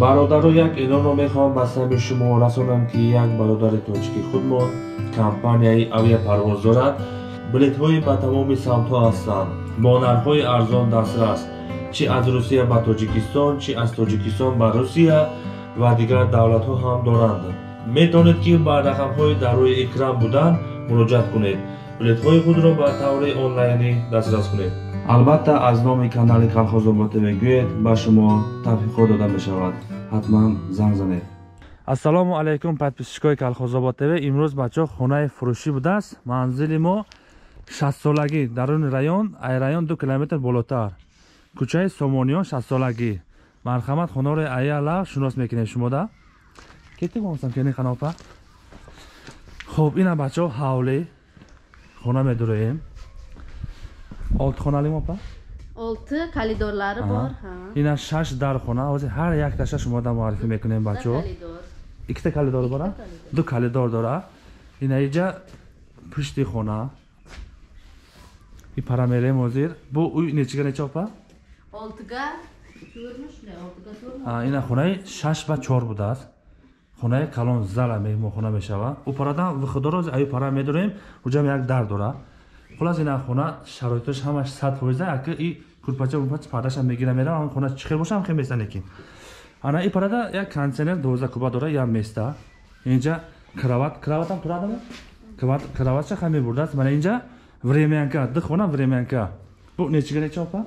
бародаро як эълонро мехоҳам ба сабби шумо расонам ки як бародари тоҷики худмон компанияи авиапарвоз дорад билетҳои ба тамоми самтҳо ҳастанд. Бо нархҳои арзон дастрас чӣ аз русия ба тоҷикистон чӣ аз тоҷикистон ба русия ва дигар давлатҳо ҳам доранд. Метавонед ки ба рақамҳои дар рӯи экран буданд муроҷиат кунед билетҳои худро ба таври онлайнӣ дастрас кунед. Албатта аз номи канали калхозобод тв гӯед ба шумо тавфиқҳо дода мешавад. Ҳатман занг занед. Ассалому алайкум подписчикои калхозобод тв имрӯз бачаҳо хонаи фурӯшӣ будааст. Манзили мо шастсолагӣ даруни район ай район ду километр болотар. Кӯчаи сомониён шастсолагӣ. Марҳамат хонаро аяла шунос мекунед шумо да кетигомсам кени ханопа? Хуб ина бачаҳо ҳавлӣ хона медуроем олти хонали мо па олти калидорлари бор ина шаш дар хона ҳозир ҳар якташа шумо да муаррифӣ мекунем бачаҳо иккита калидор бора ду калидор дора ина иҷа пушти хона и парамерем ҳозир бу уй нечига неча опа ина хонаи шаш ба чор будааст хонаи калон зала меҳмонхона мешавад упарадан виходор аю пара медорем уҷам як дар дора. Хулас ина хона шароитош ҳамаш сад фоиза ака и курпача урпача пардаша мегира мера ан хона чихел бошам хел места лекин ана и парада як кондиционер дувозда куба дора як места. Инҷа крават краватам турадаме краватша хам мебурдааст мана инҷа времянка ду хона времянка. Бу нечига неча опа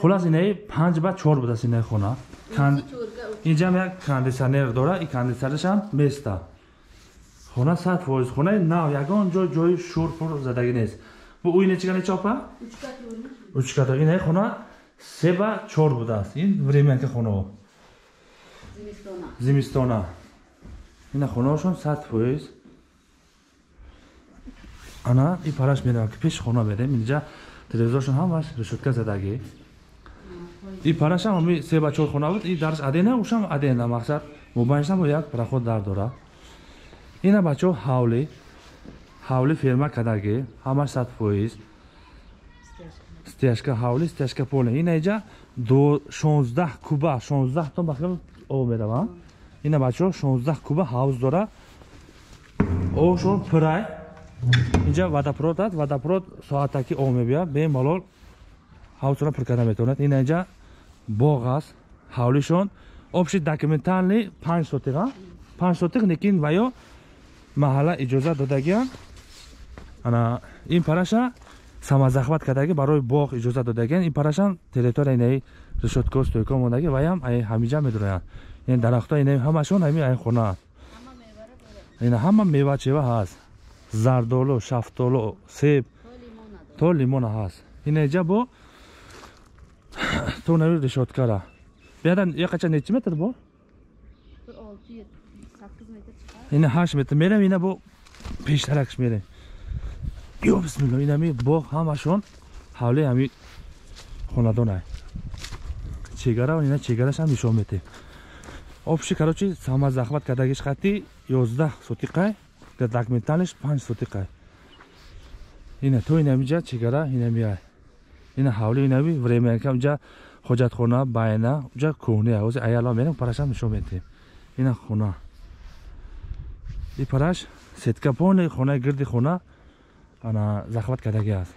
хулас инаи панҷ ба чор будааст инаи хона инҷам як кондиционер дора и кондиционершам места хона сад фоиз хонаи нав ягон ҷой ҷои шурпур задагӣ нест бу уи нечига нечопа учкато инаи хона се ба чор будааст ин времянка хонао зимистона ина хонаошон сад фоиз ана и параш меравам ки пеши хона мерем инҷа телевизоршон ҳамаш решетка задагӣ и парашам ами се ба чор хона буд и дарш адена ушам адена мақсад мубайншам бо як проход дар дора. Ина бачаҳо ҳавли ҳавли ферма кадаги ҳамаш сад фоиз. Стяжка ҳавли стяжка поле. Ина иҷа шонздаҳ куба шонздаҳ тон бахил об меравам ина бачаҳо шонздаҳ куба ҳавз дора. Обшон пурай инҷа водопровод аст водопровод соатаки об мебияд бемалол ҳавзро пур карда метавонад. Ина инҷа боғ аст ҳавлишон. Обши документални панҷ сотиқа панҷ сотиқ лекин ваё маҳалла иҷоза додагиам ана ин параша самазахват кардаги барои боғ иҷоза додагиан. Ин парашам территория инаи решотко стойко мондаги ваям ҳамиҷа медуроянд ин дарахтҳо инаи ҳамашон ҳами ай хонааст ина ҳама мевачева ҳаст зардолу шафтолу себ то лимона ҳаст. Инаиҷа бо то нави решоткара. Биядан якача нечи метр бо? Ина ҳашт метр. Мерем ина бо пештаракш мерем. Ё бисмилла инами бо ҳамашон ҳавли ҳами хонадонай чегара ина чегарашам нишон метем обши карочи сама захват кардагиш хати ёздаҳ сотиқай документалиш панҷ сотиқай ина то инамиҷа чегара инамиай ина ҳавли инави времяка уҷа ҳоҷатхона байна уҷа кӯҳния ози аяло мерем парашам нишон метем. Ина хона. И параш сеткапони хонаи гирди хона ана захват кардаги аст.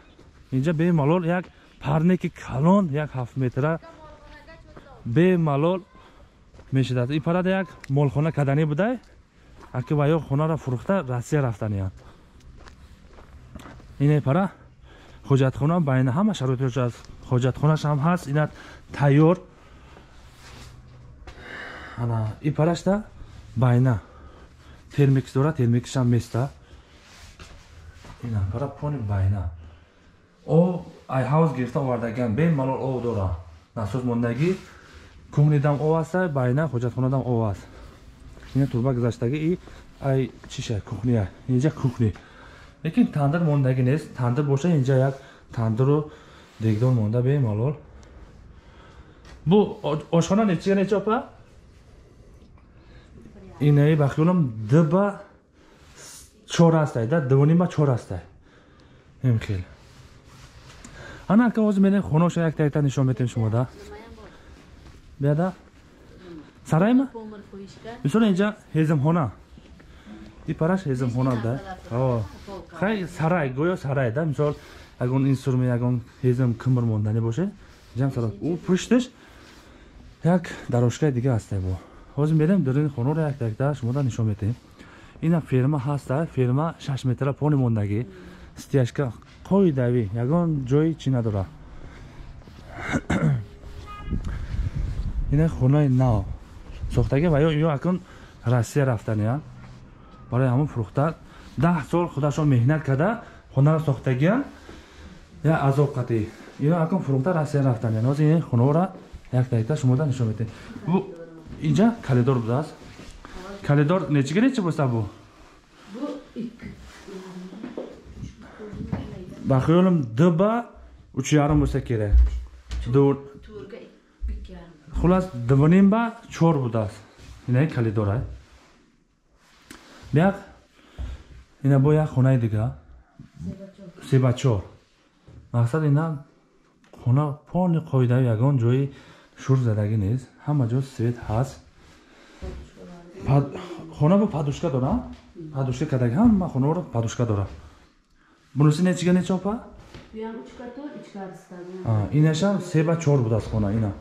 Инҷа бемалол як парнеки калон як ҳафт метра бемалол мешидад. И парада як молхона каданӣ будай аки ва ё хонаро фурӯхта россия рафтаниям ине пара ҳоҷатхона байна ҳама шароитош аст ҳоҷатхонаш ҳам ҳаст ина тайёр ана и парашта байна термикс дора термиксшам места ина пара пони байна об ай ҳавз гирифта овардагиам бемалол об дора насоз мондагӣ кӯҳнидам об аста байна ҳоҷатхонадам об аст ина турба гузаштаги и ай чиша кухня? Инҷа кухни лекин тандир мондаги нест. Тандир боша инҷа як тандиру дегдор монда бемалол бу ошхона нечига неча опа инаи ба хиёлам ду ба чор ҳастай да дувоним ба чор ҳастай ин хел. Ана ака ҳозир мене хонаоша якта якта нишон метем шумода биада сарайма мисол инҷа ҳезмхона и параш ҳезмхона да хай сарай гӯё сарай да мисол ягон инсурми ягон ҳезм кимр мондани боше ҷам сарай у пушташ як дарошкаи дига ҳаста бо ҳозир мерем дурини хонаро якта якта шумода нишон метем ина ферма ҳаста ферма шаш метра пони мондагӣ стяшка қоидавӣ ягон ҷои чӣ надора ина хонаи нав сохтаги ва ё ё акун россия рафтани а? Барои ҳамон фурӯхта. Даҳ сол худашон меҳнат карда хонаро сохтагиан я азоб қатӣ. Ино акун фурӯхта россия рафтани ҳозир ин хонаора якта якта шумода нишон бу инҷа калидор будааст калидор нечига нечи боста бу? Ба хиёлам дуба учу ярм боса кере хулас дуваним ба чор будааст. Инаи калидора як ина бо як хонаи дига? Се ба чор. Мақсад ина хона пони қоидаи ягон ҷои шур задагӣ нест ҳама ҷо свет ҳаст. Хона бо падушка дора? Падушка кадаги ҳама хонаро падушка дора. Буноси нечига нечопа инашам се ба чор будааст хона ина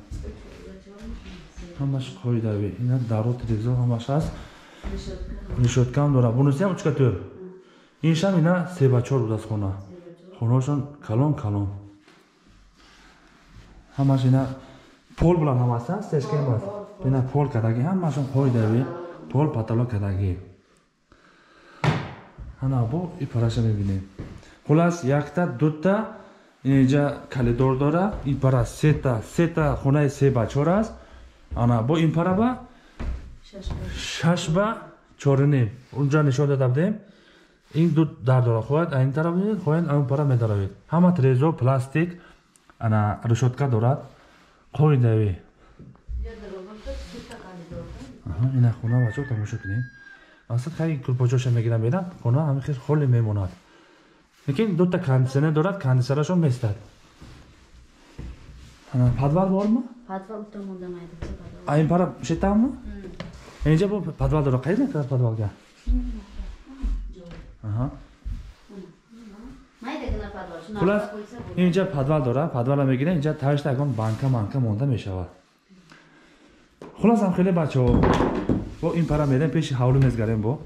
ҳамаш қоидави ина даро телевизор ҳамаш ҳаст решоткам дора бунусиам учкатӯр иншам ина се ба чор будааст хона. Хонаошон калон калон. Ҳамаш ина пол билан ҳам ҳаста стешкаам аст? ина пол кадаги ҳамашон қоидави пол паталон кадаги ана бо и параша мебинем. Хулас якта дута инҷа калидор дора ин пара сета сета хонаи се ба чор аст ана бо ин пара ба? Шашба. шаш ба чориним унҷа нишон дода будем? Ин ду дар дора хоҳед ин тараф бинед хоҳед он пара медаравед. Ҳама трезо пластик ана решотка дорад. Қоидави ина хона бачо тамошо кунем. Мақсад хай кулпочоша мегирам мерам хона ҳамихел холӣ мемонад. Лекин дута кондисионер дорад кондисионерашон меистад Ана, подвал борма Подвал подвал. а ин пара шетамма инҷа бо подвал дора қайд мекард подвалга аҳа. Майда гина подвал. Шуна хулас қойса бу. инҷа подвал дора подвала мегира инҷа тавишта ягон банка манка монда мешавад. Хуласам хеле бачаҳо. Бо ин пара мерем пеши ҳавлӣ мезгарем бо.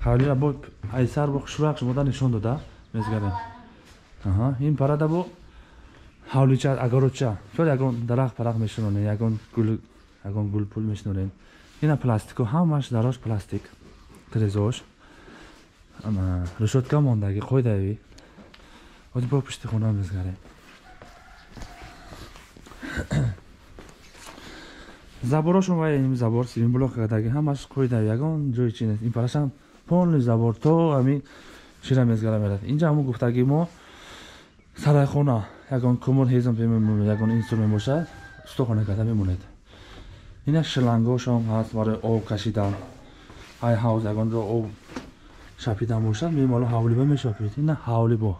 Ҳавлира бо айсар бо хушвақ шумода нишон дода. Мезгарем. Аҳа. Ин парада бо ҳавлича агароча шояд ягон дарахт парахт мешинонем ягон гул ягон гулпул мешинонем ина пластико ҳамаш дарош пластик. Трезош. Ана решотка мондаги қоидави ҳозир бо пушти хона мезгарем. Заборошон ва ин забор симин блок кадаги ҳамаш қоидави ягон ҷои чи нест? Ин парашам полни забор то ҳамин шира мезгара мерад. Инҷа ҳамун гуфтаги мо сарайхона ягон кумур ҳезм ягон инсур мебошад устохона карда мемонед ина шлангошон ҳаст барои об кашидан ҳай ҳавз ягон ҷо об шапидан бошад мемало ҳавлиба мешапед ина ҳавлибо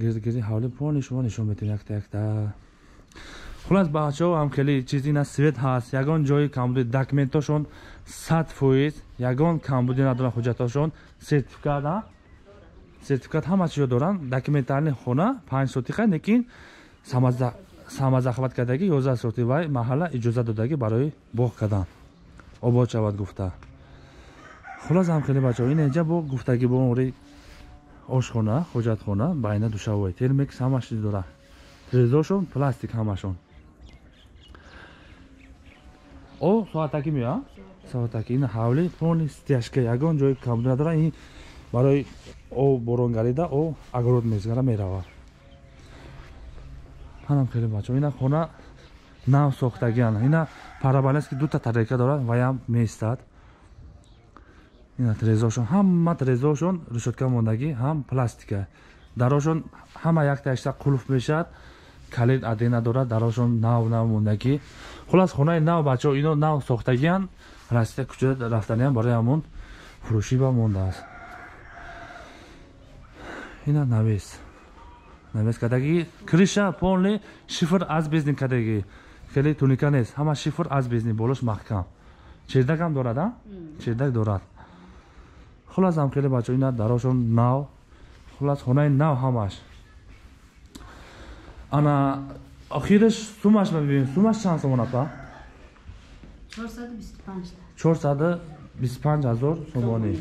гирдгири ҳавли пони шумо нишон метем якта якта хулас бачаҳо ҳам хеле чиз ина свет ҳаст ягон ҷои камбуди документошон сад фоиз ягон камбуди надоран ҳуҷҷатошон сертификат сертификат ҳама чизо доранд. Документарни хона панҷ сотиқа лекин самаза- самазахват кардаги ёздаҳ соти вай маҳалла иҷоза додаги барои боғ кардан. Обод шавад гуфта. Хулас ҳам хеле бачаҳо. Ин инҷа бо гуфтаги бо ори ошхона ҳоҷатхона байна душавой телмекс ҳама чиз дора трезошон пластик ҳамашон. О соатаки меа? Соатаки ин ҳавли пони стяшка ягон ҷои камду надора ин барои о борон гарида о огород мезгара мерава ҳанам хеле бачо ина хона нав сохтагиан. Ина парабалест ки дута тарека дорад ваям меистад. Ина трезошон. Ҳама трезошон решотка мондагӣ ҳам пластика. Дарошон ҳама якта якта қулф мешавад. Калид аде надорад дарошон нав нав мондагӣ. Хулас хонаи нав бачаҳо ино нав сохтагиан расита куҷа рафтаниам барои ҳамон фурӯшиба мондааст ина навес. Навес кардагӣ. Криша полни шифр азбезни кардагӣ. Хеле туника нест. Ҳама шифр азбезни болош маҳкам. Чердакам дорад а? Чердак дорад. Хулас ам хеле бачо ина дарошон нав. Хулас хонаи нав ҳамаш. Ана охираш сумаш бибинем сумаш чанд сомон апа? 425 та. чорсаду бисту панҷ ҳазор сомонӣ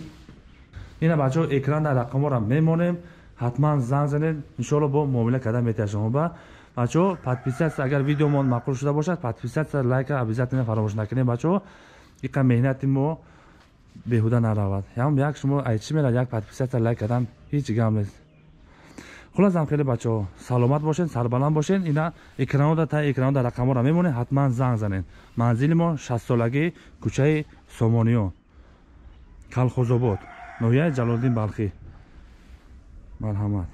ина бачаҳо экрана рақаморо мемонем ҳатман занг занед иншоалло бо муомила карда метавад шумо. Ба бачаҳо подписатсия агар видеомон маъқул шуда бошад подписатсия лайка обязательно фаромӯш накунед бачаҳо ика меҳнати мо беҳуда наравад. Ям як шумо айчи мерад як подписатсия лайк кардан ҳеҷ гам нест. Хуласам хеле бачаҳо саломат бошед сарбаланд бошед ина экранода та экранода рақаморо мемонед ҳатман занг занед манзили мо шастсолагӣ кӯчаи сомониён калхозобод ноҳияи ҷалолиддин балхӣ марҳамат